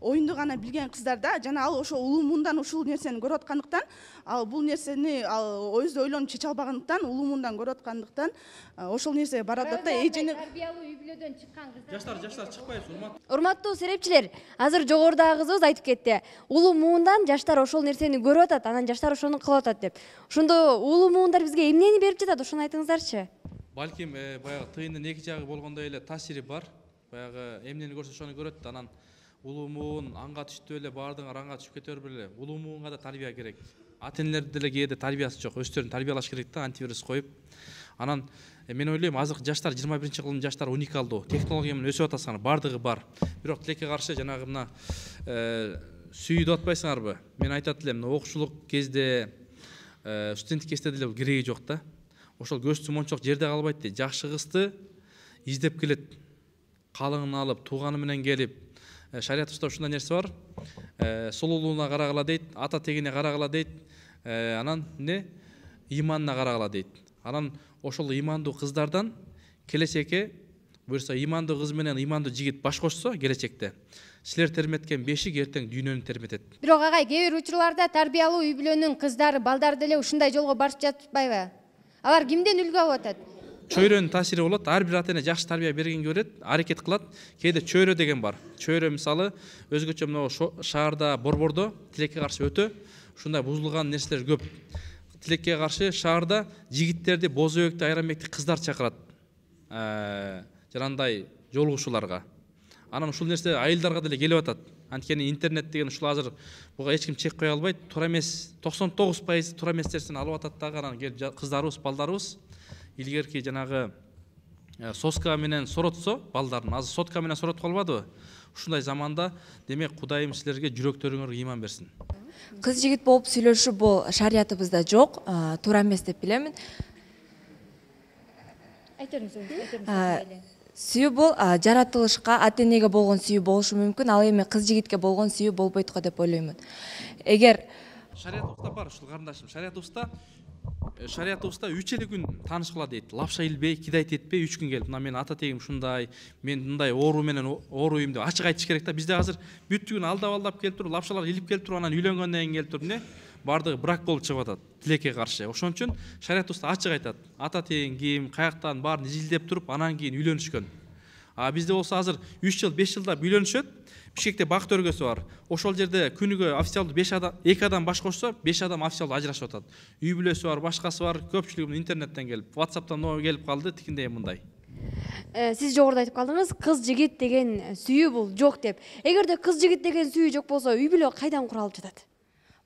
оюнду гана билген кыздар да жана ал ошо улуу муундан ушул нерсени көрүп аткандыктан ал бул нерсени ал өзү ойлонуп чече албагандыктан улуу муундан көрүп аткандыктан ошол нерсеге барып атат да эжени тарбиялуу үй бүлөдөн чыккан кыздар. Жаштар жаштар чыкпайбыз урмат урматтуу серепчилер азыр жогорудагы кызыбыз айтып кетти. Улуу муундан жаштар ошол нерсени көрүп атат анан жаштар ошону кылып атат деп. Ошондо улуу муундар бизге эмнени берип жатат ошону айтыңыздарчы балким э, баягы тыйындын эки жагы болгондой эле таасири бар. Баягы эмнени көрсө ошону көрөт анан улуу муун анга түштү эле баардыгыңар анга түшүп кете бербей эле. Улуу муунга да тарбия керек. Ата энелердин деле кээде тарбиясы жок. Өздөрүн тарбиялаш керек да антивирус коюп. Анан э, мен ойлойм азыркы жаштар жыйырма биринчи кылымдын жаштары уникалдуу. Технология менен өсүп атасыңар баардыгы бар. Бирок тилекке каршы жанагы мына э, сүйүү деп атпайсыңарбы? Мен айтат элем мына окуучулук кезде студенттик кезде деле бул кереги жок да. Ошол көзсүз мончок жерде калбайт дейт жакшы кызды издеп келет калыңын алып тууганы менен келип э, шариятыбызда ушундай нерсе бар э, сулуулугуна карагыла дейт ата тегине карагыла дейт э, анан эмне? Ыйманына карагыла дейт анан ошол ыймандуу кыздардан келечекке буюрса ыймандуу кыз менен ыймандуу жигит баш кошсо келечекте. Силер терметкен бешик эртең дүйнөнү терметет бирок агай кээ бир учурларда тарбиялуу үй бүлөнүн кыздары балдары деле ушундай жолго барып жатпайбы? Алар кимден үлгү алып атат? Чөйрөнүн таасири болот ар бир ата эне жакшы тарбия бергенге берет аракет кылат. Кээде чөйрө деген бар. Чөйрө мисалы өзгөчө мына шаарда борбордо тилекке каршы өтө ушундай бузулган нерселер көп. Тилекке каршы шаарда жигиттерди боз өбөктү айранбекти кыздар чакырат. Э, жанагындай жолугушууларга. Анан ушул нерсе айылдарга деле келип атат. Анткени интернет деген ушул азыр буга эч ким чек кое албайт. Туура эмес токсон тогуз пайыз туура эмес нерсени алып атат дагы анан кыздарыбыз балдарыбыз. Илгерки жанагы э, соска менен соротсо балдарын азыр сотка менен соротуп калбадыбы ушундай заманда демек кудайым силерге жүрөктөрүңөргө ыйман берсин. Кыз жигит болуп сүйлөшүү бул шариятыбызда жок а, туура эмес деп билемин. А, сүйүү бул жаратылышка ата энеге болгон сүйүү болушу мүмкүн ал эми кыз жигитке болгон сүйүү болбойт го деп ойлоймун. Эгер шариятыбызда бар ушул карындашым. Шариятыбызда э, шариятыбызда үч эле күн тааныш кылат дейт. Лапша илбей кидайт этпей үч күн келип мына менин ата тегим ушундай мен мындай оору менен ооруйм деп ачык айтыш керек да бизде азыр бүттүгүн алдап алдап келип туруп лапшалар илип келип туруп анан үйлөнгөндөн кийин келип туруп эмне баардыгы брак болуп чыгып атат тилекке каршы. Ошон үчүн шариятыбызда ачык айтат. Ата тегиң ким каяктан баарын изилдеп туруп анан кийин үйлөнүшкөн. А бизде болсо азыр үч жыл беш жылдап үйлөнүшөт. Бишкекте бак төргөсү бар. Ошол жерде күнүгө официалдуу беш адам эки адам баш кошсо беш адам официалдуу ажырашып атат. Үй бүлөсү бар башкасы бар көпчүлүгү интернеттен келип whatsappтан могу келип калды тикиндей мындай. Э, сиз жогоруда айтып калдыңыз кыз жигит деген сүйүү бул жок деп. Эгерде кыз жигит деген сүйүү жок болсо үй бүлө кайдан куралып жатат?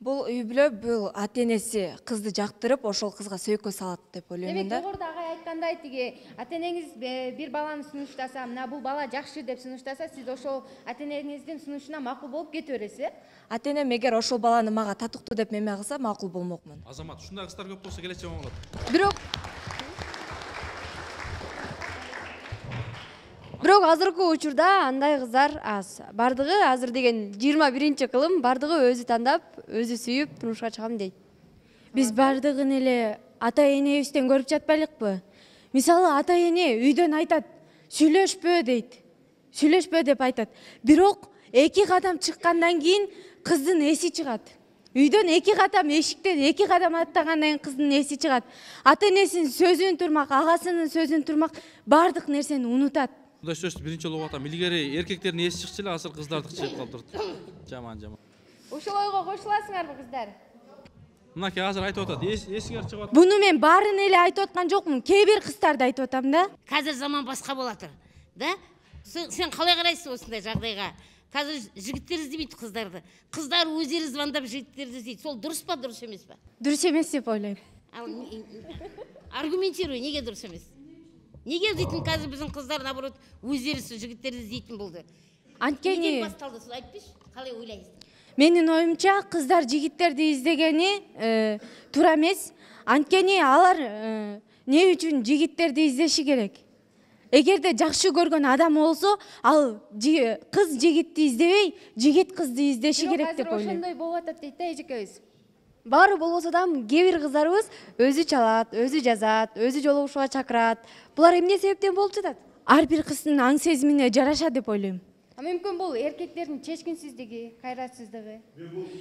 Бул үй бүлө бул ата энеси кызды жактырып ошол кызга сөйкө салат деп ойлойм демек да. Жогоруда агай айткандай тиги ата энеңиз бир баланы сунуштаса мына бул бала жакшы деп сунуштаса сиз ошол ата энеңиздин сунушуна макул болуп кете бересиз э ата энем эгер ошол баланы мага татыктуу деп меме кылса макул болмокмун. Азамат ушундай кыздар көп болсо келечек оңолот бирок бирок азыркы учурда андай кыздар аз. Баардыгы азыр деген жыйырма биринчи кылым баардыгы өзү тандап өзү сүйүп турмушка чыгам дейт. Биз баардыгын эле ата энебизден көрүп жатпайлыкпы? Мисалы ата эне үйдөн айтат сүйлөшпө дейт. Сүйлөшпө деп айтат. Бирок эки кадам чыккандан кийин кыздын эси чыгат. Үйдөн эки кадам эшиктен эки кадам аттагандан кийин кыздын эси чыгат. Ата энесинин сөзүн турмак агасынын сөзүн турмак баардык нерсени унутат мындай сөздү биринчи жолу угуп атам илгери эркектердин эси чыкчу эле азыр кыздардыкы чыгып калыптыр жаман жаман. Ушул ойго кошуласыңарбы кыздар? Мынакей азыр айтып атат. Эс- эсиңер чыгып атат. Буну мен баарын эле айтып аткан жокмун. Кээ бир кыздарды айтып атам да. Қазір заман басқа болатыр да? Сен- қалай қарайсың осындай жағдайға? Қазір жігіттер іздемейді қыздарды. Қыздар өздері звондап жігіттерді іздейді. Сол дұрыс па дұрыс емес па? Дұрыс емес деп ойлойм ал аргументируй неге дұрыс емес? Неге іздейтін қазір біздің қыздар наоборот өздері сол жігіттерді іздейтін болды? Анткени неден басталды сол айтпайшы қалай ойлайсың? Менин оюмча кыздар жигиттерди издегени э, туура эмес анткени алар э, эмне үчүн жигиттерди издеши керек? Эгерде жакшы көргөн адам болсо ал жи- кыз жигитти издебей жигит кызды издеши бирок керек деп азыр ойлойм ошондой болуп атат дейт да эжекебиз баары болбосо дагы кээ бир кыздарыбыз өзү чалат өзү жазат өзү жолугушууга чакырат булар эмне себептен болуп жатат ар бир кыздын аң сезимине жараша деп ойлойм а мүмкүн бул эркектердин чечкинсиздиги кайратсыздыгы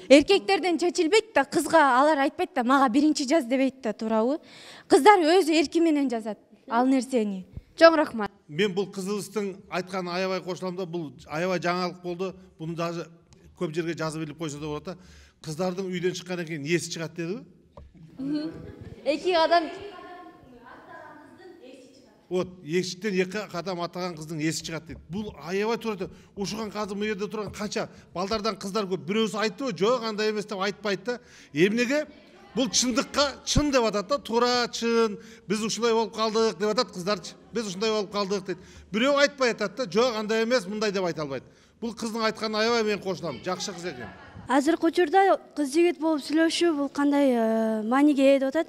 эркектерден чечилбейт да кызга алар айтпайт да мага биринчи жаз дебейт да туурабы кыздар өз эрки менен жазат ал нерсени чоң рахмат. Мен бұл кызыбыздын айтканына аябай кошулам да бул аябай жаңалык болду буну даже көп жерге жазып илип койсо да болот да. Кыздардын үйдөн чыккандан кийин эси чыгат дедиби эки кадам вот эшиктен эки кадам аттаган кыздын эси чыгат дейт бул аябай айтат ушуган азыр бул жерде турган канча балдардан кыздар көп бирөөсү айттыбы жок андай эмес деп айтпайт да эмнеге бул чындыкка чын деп атат да туура чын биз ушундай болуп калдык деп атат кыздарчы биз ушундай болуп калдык дейт бирөө айтпай атат да жок андай эмес мындай деп айта албайт бул кыздын айтканына аябай мен кошулам жакшы кыз экен азыркы учурда кыз жигит болуп сүйлөшүү бул кандай э, мааниге ээ деп атат?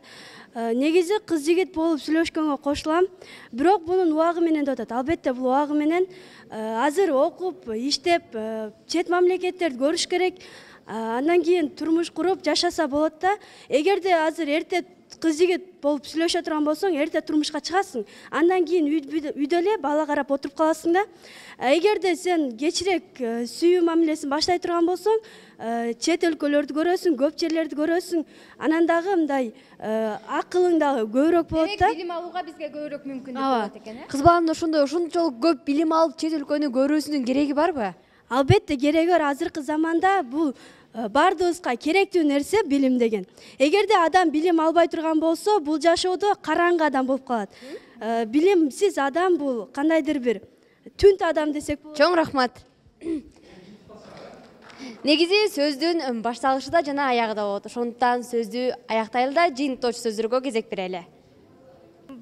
Э, негизи кыз жигит болуп сүйлөшкөнгө кошулам бирок бунун убагы менен деп атат. Албетте бул убагы менен э, азыр окуп иштеп чет мамлекеттерди көрүш керек. Андан кийин турмуш куруп жашаса болот да эгерде азыр эрте кыз жигит болуп сүйлөшө турган болсоң эрте турмушка чыгасың андан кийин үй- үйдө эле бала карап отуруп каласың да. Эгерде сен кечирээк э, сүйүү мамилесин баштай турган болсоң э, чет өлкөлөрдү көрөсүң көп жерлерди көрөсүң анан дагы мындай акылың дагы көбүрөөк болот демек да. билим алууга бизге көбүрөөк мүмкүндүк болот экен э кыз баланын ошондой ушунчалык көп билим алып чет өлкөнү көрүүсүнүн кереги барбы? Албетте кереги бар. Азыркы заманда бул э, баардыгыбызга керектүү нерсе билим деген. Эгерде адам билим албай турган болсо бул жашоодо караңгы адам болуп калат Э, билимсиз адам бул кандайдыр бир түнт адам десек болот чоң рахмат. Негизи сөздүн башталышы да жана аягы да болот ошондуктан сөздү аяктайлы да жыйынтоочу сөздөргө кезек берели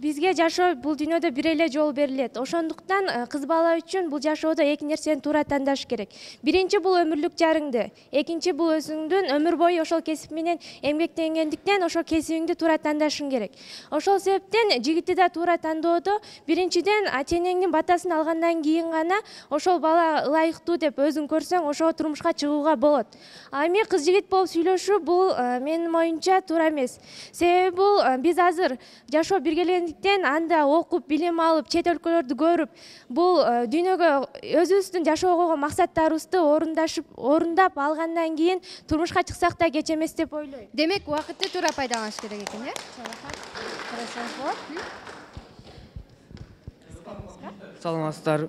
бизге жашоо бул дүйнөдө бир эле жолу берилет. Ошондуктан э, кыз бала үчүн бул жашоодо эки нерсени туура тандаш керек. Биринчи бул өмүрлүк жарыңды экинчи бул өзүңдүн өмүр бою ошол кесип менен эмгектенгендиктен ошол кесибиңди туура тандашың керек. Ошол себептен жигитти да туура тандоодо биринчиден ата энеңдин батасын алгандан кийин гана ошол бала ылайыктуу деп өзүң көрсөң ошого турмушка чыгууга болот. А эми кыз жигит болуп сүйлөшүү бул э, менин оюмча туура эмес. Себеби бул э, биз азыр жашоо биргелегендиктен анда окуп билим алып чет өлкөлөрдү көрүп бул дүйнөгө өзүбүздүн жашоого койгон максаттарыбызды орундашып орундап алгандан кийин турмушка чыксак да кеч эмес деп ойлойм демек убакытты туура пайдаланыш керек экен э карасаңыз болот саламатсыздарбы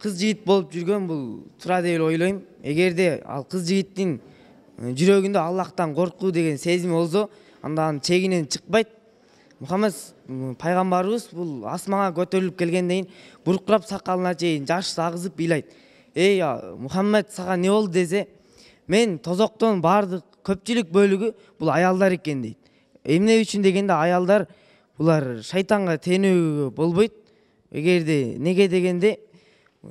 кыз жигит болуп жүргөн бул туура деп эле ойлойм эгерде ал кыз жигиттин жүрөгүндө аллахтан коркуу деген сезими болсо анда анын чегинен чыкпайт мухаммед пайгамбарыбыз бул асманга көтөрүлүп келгенден кийин буркурап сакалына чейин жаш агызып ыйлайт эй мухаммед сага эмне болду десе мен тозоктон баардык көпчүлүк бөлүгү бул аялдар экен дейт эмне үчүн дегенде аялдар булар шайтанга тeenөөгө болбойт эгерде неге дегенде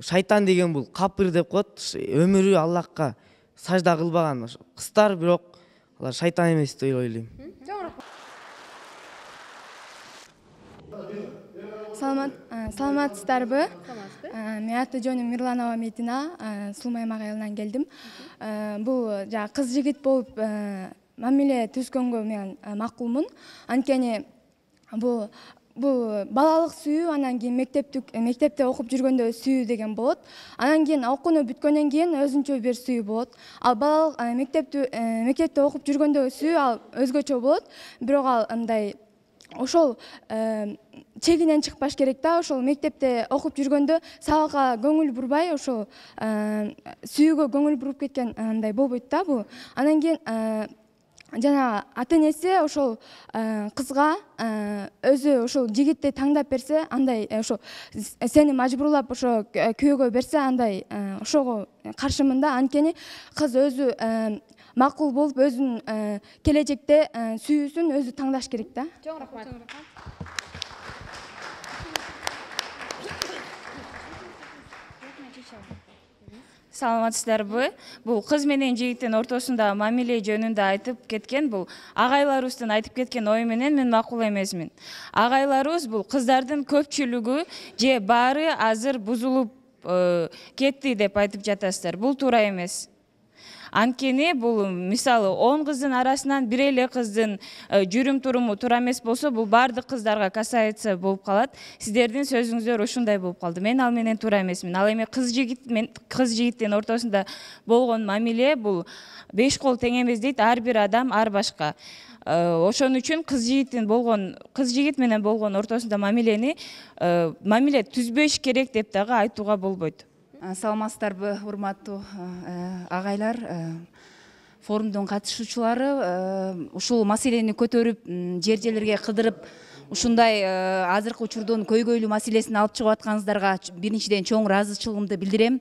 шайтан деген бул капыр деп коет өмүрү аллахка сажда кылбаган кыздар бирок алар шайтан эмес деп ойлойм саламат саламатсыздарбы? Менин аты жөнүм мирланова медина сулмаймак айылынан келдим бул жанагы кыз жигит болуп мамиле түзгөнгө мен макулмун анткени бул бул балалык сүйүү анан кийин мектептик мектепте окуп жүргөндө сүйүү деген болот. Анан кийин окууну бүткөндөн кийин өзүнчө бир сүйүү болот. Ал балалык мектепти мектепте окуп жүргөндөгү сүйүү ал өзгөчө болот. Бирок ал мындай ошол чегинен чыкпаш керек да ошол мектепте окуп жүргөндө сабакка көңүл бурбай ошол сүйүүгө көңүл буруп кеткен андай болбойт да бул анан кийин жанагы ата энеси ошол кызга өзү ошол жигитти таңдап берсе андай ошо сени мажбурлап ошо күйөөгө берсе андай ошого каршымын да. Анткени кыз өзү макул болуп өзүнүн келечекте сүйүүсүн өзү таңдаш керек да. Чоң рахмат саламатсыздарбы. Бул кыз менен жигиттин ортосундагы мамиле жөнүндө айтып кеткен бул агайларыбыздын айтып кеткен ою менен мен макул эмесмин. Агайларыбыз бул кыздардын көпчүлүгү же баары азыр бузулуп кетти деп айтып жатасыздар. Бул туура эмес анткени бул мисалы он кыздын арасынан бир эле кыздын жүрүм туруму туура эмес болсо бул баардык кыздарга касается болуп калат. Сиздердин сөзүңүздөр ушундай болуп калды. Мен ал менен туура эмесмин. Ал эми кыз жигит кыз жигиттин ортосунда болгон мамиле бул беш кол тең эмес дейт ар бир адам ар башка. Ошон үчүн кыз жигиттин болгон кыз жигит менен болгон ортосунда мамилени мамиле түзбөш керек деп дагы айтууга болбойт. Саламатсыздарбы урматтуу агайлар форумдун катышуучулары. Ушул маселени көтөрүп жер жерлерге кыдырып ушундай азыркы учурдун көйгөйлүү маселесин алып чыгып атканыңыздарга биринчиден чоң ыраазычылыгымды билдирем.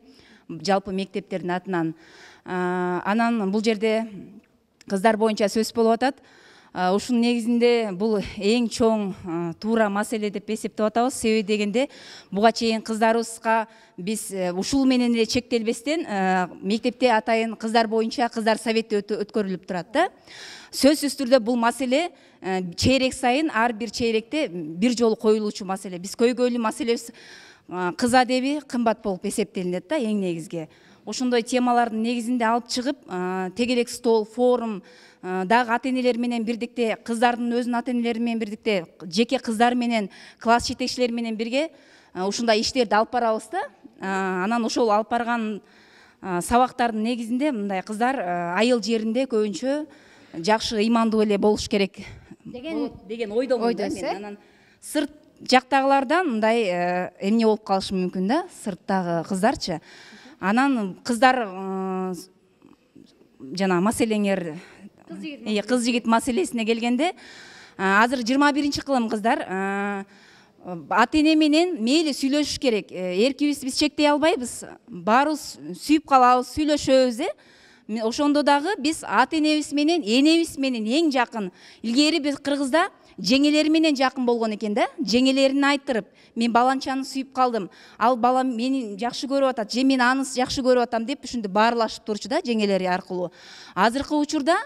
Жалпы мектептердин атынан. Анан бул жерде кыздар боюнча сөз болуп атат ушунун негизинде бул эң чоң туура маселе деп эсептеп атабыз. Себеби дегенде буга чейин кыздарыбызга биз ушул менен эле чектелбестен мектепте атайын кыздар боюнча кыздар совети өткөрүлүп турат да. Сөзсүз түрдө бул маселе чейрек сайын ар бир чейректе бир жолу коюлуучу маселе. Биз көйгөйлүү маселебиз кыз адеби кымбат болуп эсептелинет да эң негизги. Ошондой темалардын негизинде алып чыгып тегерек стол форум дагы ата энелер менен бирдикте кыздардын өзүнүн ата энелери менен бирдикте жеке кыздар менен класс жетекчилери менен бирге ушундай иштерди алып барабыз да. Анан ошол алып барган сабактардын негизинде мындай кыздар айыл жеринде көбүнчө жакшы ыймандуу эле болуш керек. Деген деген ойдомун да ойдосуз, мен. э? анан сырт жактагылардан мындай эмне болуп калышы мүмкүн да? Сырттагы кыздарчы. Анан кыздар жанагы маселеңер кыз жигит маселесине келгенде азыр жыйырма биринчи кылым кыздар ата эне менен мейли сүйлөшүш керек эркибизди биз чектей албайбыз баарыбыз сүйүп калабыз сүйлөшөбүз э ошондо дагы биз ата энебиз менен энебиз менен эң жакын илгери биз кыргызда жеңелери менен жакын болгон экен да жеңелерин айттырып мен баланчаны сүйүп калдым. Ал балам мени жакшы көрүп атат же мен аны жакшы көрүп атам деп ушинтип баарлашып турчу да жеңелери аркылуу. Азыркы учурда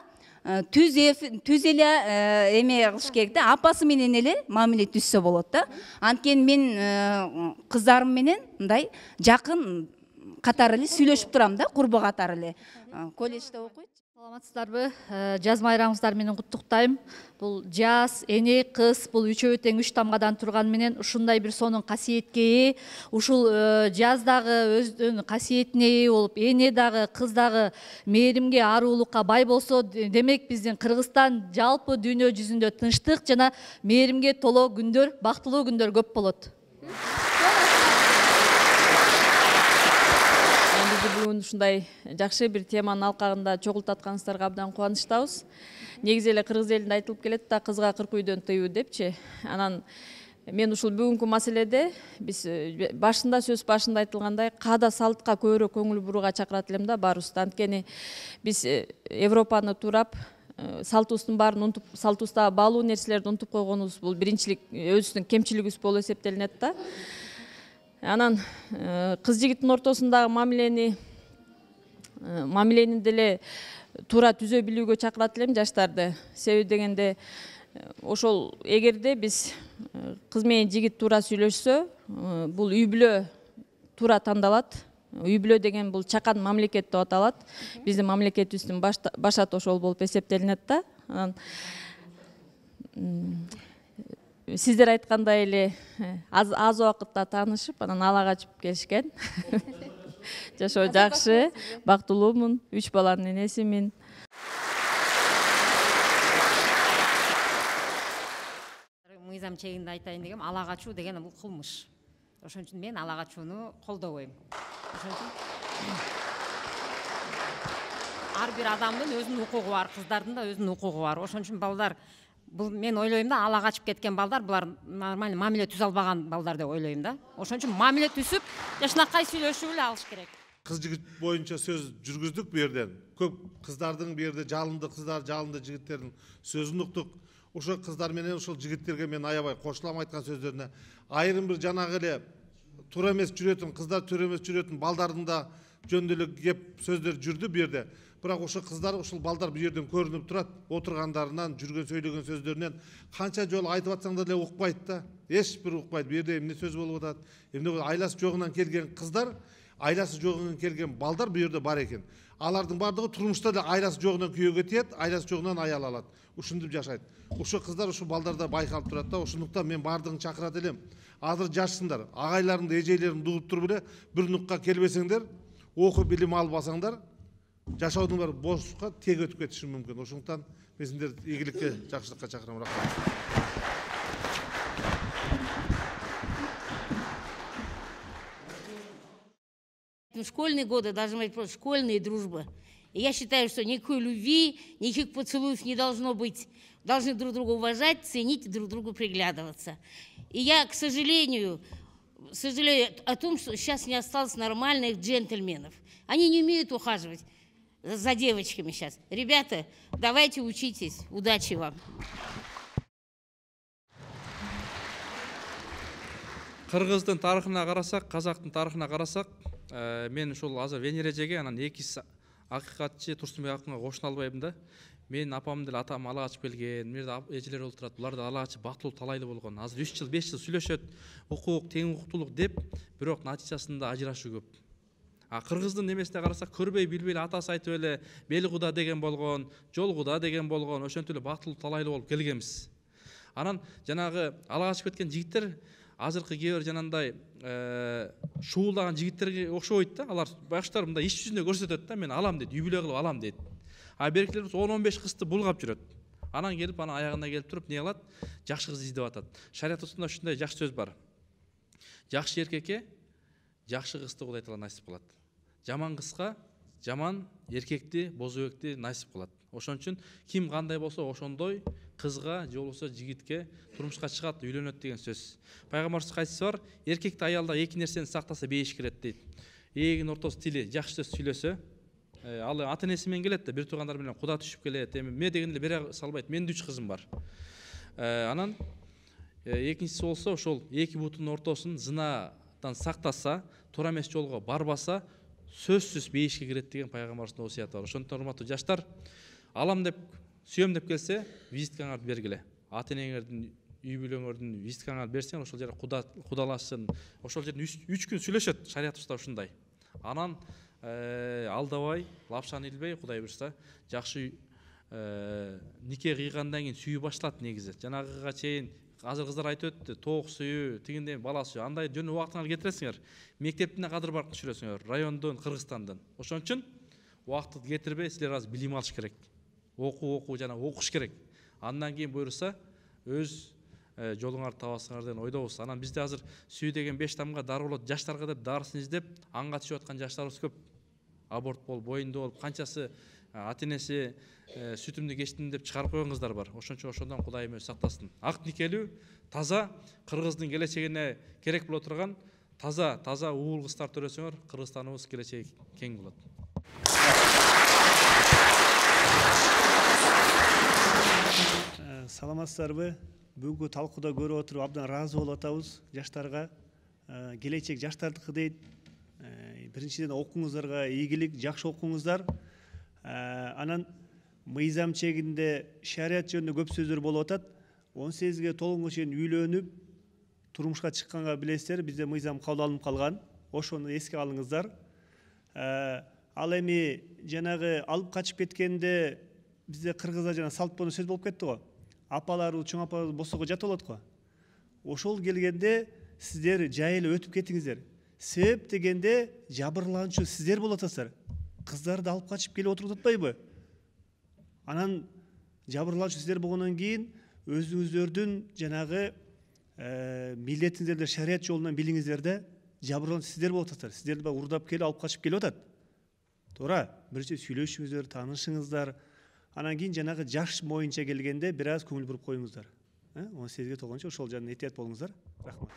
түз эф- түз эле э, эме кылыш керек да. апасы менен эле мамиле түзсө болот да. Анткени мен э, кыздарым менен мындай жакын катары эле сүйлөшүп турам да курбу катары эле. Э, колледжде окуйт саламатсыздарбы. Э, жаз майрамыңыздар менен куттуктайм бул жаз эне кыз бул үчөө тең үч тамгадан турганы менен ушундай бир сонун касиетке ээ ушул э, жаз дагы өздүнүн касиетине ээ болуп эне дагы кыз дагы мээримге аруулукка бай болсо де- демек биздин кыргызстан жалпы дүйнө жүзүндө тынчтык жана мээримге толо күндөр бактылуу күндөр көп болот. Бүгүн ушундай жакшы бир теманын алкагында чогултатканыңыздарга абдан кубанычтабыз негизи эле кыргыз элинде айтылып келет да кызга кырк үйдөн тыюу депчи анан мен ушул бүгүнкү маселеде биз э, башында сөз башында айтылгандай каада салтка көбүрөөк көңүл бурууга чакырат элем да баарыбызды анткени биз э, европаны туурап э, салтыбыздын баарын унутуп салтыбыздагы баалуу нерселерди унутуп койгонубуз бул биринчилик өзүбүздүн кемчилигибиз болуп эсептелинет да. Анан э, кыз жигиттин ортосундагы мамилени э, мамилени деле туура түзө билүүгө чакырат элем жаштарды. Себеби дегенде э, ошол эгерде биз кыз менен жигит туура сүйлөшсө бул үй бүлө туура тандалат. Үй бүлө деген бул чакан мамлекет деп аталат. Биздин мамлекетибиздин башта- баш аты ошол болуп эсептелинет да. Анан сиздер айткандай эле э, аз аз убакытта таанышып анан ала качып келишкен. Жашоо жакшы бактылуумун үч баланын энесимин мыйзам чегинде айтайын дегем ала качуу деген бул кылмыш. Ошон үчүн мен ала качууну колдобойм. Ошон үчүн ар бир адамдын өзүнүн укугу бар кыздардын да өзүнүн укугу бар. Ошон үчүн балдар бул мен ойлойм да ала качып кеткен балдар булар нормально мамиле түзө албаган балдар деп ойлойм да. Ошон үчүн мамиле түзүп жакшынакай сүйлөшүп эле алыш керек. Кыз жигит боюнча сөз жүргүздүк бул жерден. Көп кыздардын бул жерде жалынды кыздар жалынды жигиттердин сөзүн уктук ошол кыздар менен ушул жигиттерге мен аябай кошулам айткан сөздөрүнө айрым бир жанагы эле туура эмес жүрөтүн кыздар туура эмес жүрөтүн балдардын да жөнүндө эле кеп сөздөр жүрдү бул жерде. Бирок ошол кыздар ушул балдар бул жерден көрүнүп турат отургандарынан жүргөн сөйлөгөн сөздөрүнөн канча жолу айтып атсаңдар деле укпайт да. Бир укпайт. Бул жерде эмне сөз болуп атат? Эмне айласы жогунан келген кыздар айласы жогунан келген балдар бул жерде бар экен. Алардын баардыгы турмушта да айласы жогунан күйөөгө тиет айласы жогунан аял алат. Ушинтип жашайт. Ушул кыздар ушул балдарда байкалып турат да. Ошондуктан мен баардыгын чакырат элем. Азыр жашсыңдар агайларыңды эжейлериңди угуп туруп эле бир нукка келбесеңдер окуу билим албасаңдар жашоодун баары бошко тег өтүп кетиши мүмкүн ошондуктан мен сиздерди ийгиликке жакшылыкка чакырам рахмат В школьные годы должны быть просто школьные дружбы. И я считаю, что никакой любви, никаких поцелуев не должно быть. Должны друг друга уважать, ценить и друг другу приглядываться. И я, к сожалению, сожалею о том, что сейчас не осталось нормальных джентльменов. Они не умеют ухаживать за девочками сейчас. Ребята, давайте учитесь. Удачи вам. қырғыздың тарихына қарасақ қазақтың тарихына қарасақ ә, мен сол азыр венередегі ана екі ақиқатшы тұрсынбек ақынға қошын албаймын менин апам деле атам ала качып келген мына жерде эжелер болуп турат булар да ала качып бактылуу талайлуу болгон азыр үч жыл беш жыл сүйлөшөт укук тең укуктуулук деп бирок натыйжасында ажырашуу көп. А кыргыздын немесине карасак көрбөй билбей эле атасы айтып эле бел куда деген болгон жол куда деген болгон ошентип эле бактылуу талайлуу болуп келгенбиз анан жанагы ала качып кеткен жигиттер азыркы кээ бир жанагындай э, шуулдаган жигиттерге окшобойт да алар баштар мындай иш жүзүндө көрсөтөт да мен алам дейт үй бүлө кылып алам дейт а беркилер он он беш кызды булгап жүрөт анан келип анан аягына келип туруп эмне кылат жакшы кыз издеп атат шариятыбызда ушундай жакшы сөз бар. Жакшы эркекке жакшы кызды кудай таала насип кылат жаман кызга жаман эркекти боз өбөктү насип кылат ошон үчүн ким кандай болсо ошондой кызга же болбосо жигитке турмушка чыгат үйлөнөт деген сөз. Пайгамбарыбыз кайсысы бар эркекти аялда эки нерсени сактаса бейиш кирет дейт эгин ортосу тили жакшы сөз сүйлөсө ал ата энеси менен келет да бир туугандар менен куда түшүп келет эми эмне дегенде бере салбайт менин үч кызым бар анан экинчиси болсо ошол эки бутунун ортосун зынадан сактаса туура эмес жолго барбаса сөзсүз бейишке кирет деген пайгамбарыбыздын осуяты бар ошондуктан урматтуу жаштар алам деп сүйөм деп келсе визиткаңарды бергиле ата энеңердин үй бүлөңөрдүн визиткаңарды берсең ошол жерде куда кудалашсын ошол жерде үч күн сүйлөшөт шариятыбызда ушундай анан алдабай лапшаны илбей кудай буюрса жакшы э, нике кыйгандан кийин сүйүү башталат негизи. Жанагыга чейин азыр кыздар айтып өттү тоок сүйүү тигиндей бала сүйүү. Андай жөн убактыңарды кетиресиңер мектептин кадыр баркын түшүрөсүңөр райондун кыргызстандын ошон үчүн убакытты кетирбей силер азыр билим алыш керек. Окуу окуу жана окуш керек. Андан кийин буюрса өз э, жолуңарды табасыңар деген ойдобуз анан бизде азыр сүйүү деген беш тамга дары болот. Жаштарга деп дарысын издеп аңга түшүп аткан жаштарыбыз көп аборт болуп боюнда болуп канчасы ата энеси э, сүтүмдү кечтим деп чыгарып койгон кыздар бар. Ошон үчүн ошондон кудайым өзү сактасын ак никелүү таза кыргыздын келечегине керек боло турган таза таза уул кыздар төрөсөңөр кыргызстаныбыз келечеги кең болот Э, саламатсыздарбы бүгүнкү талкууда көрүп отуруп абдан ыраазы болуп атабыз жаштарга Э, келечек жаштардыкы дейт биринчиден окууңуздарга ийгилик жакшы окуңуздар Э, анан мыйзам чегинде шарият жөнүндө көп сөздөр болуп атат. Он сегизге толгонго чейин үйлөнүп турмушка чыкканга билесиздер бизде мыйзам кабыл алынып калган ошону эске алыңыздар. Э, ал эми жанагы алып качып кеткенде бизде кыргызда жана салт боюнча сөз болуп кетти го апаларыбыз чоң апаларыбыз босоого жатып алат го ошол келгенде сиздер жай эле өтүп кетиңиздер себеп дегенде жабырлануучу сиздер болуп атасыздар кыздарды алып качып келип отуруп атпайбы анан жабырлануучу сиздер болгондон кийин өзүңүздөрдүн жанагы э, милдетиңиздерди шарият жолунан билиңиздер да жабырлануучу сиздер болуп атасыздар сиздерди баягы уурдап келип алып качып келип атат туура биринчи сүйлөшүңүздөр таанышыңыздар анан кийин жанагы жаш боюнча келгенде бир аз көңүл буруп коюңуздар Э, он сегизге толгончо ошол жагынан этият болуңуздар рахмат.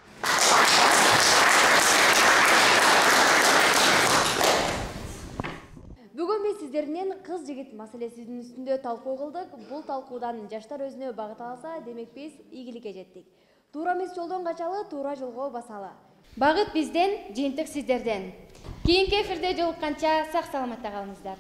Менен кыз жигит маселесинин үстүндө талкуу кылдык бул талкуудан жаштар өзүнө багыт алса демек биз ийгиликке жеттик туура эмес жолдон качалы туура жолго басалы. Багыт бизден жыйынтык сиздерден кийинки эфирде жолукканча сак саламатта калыңыздар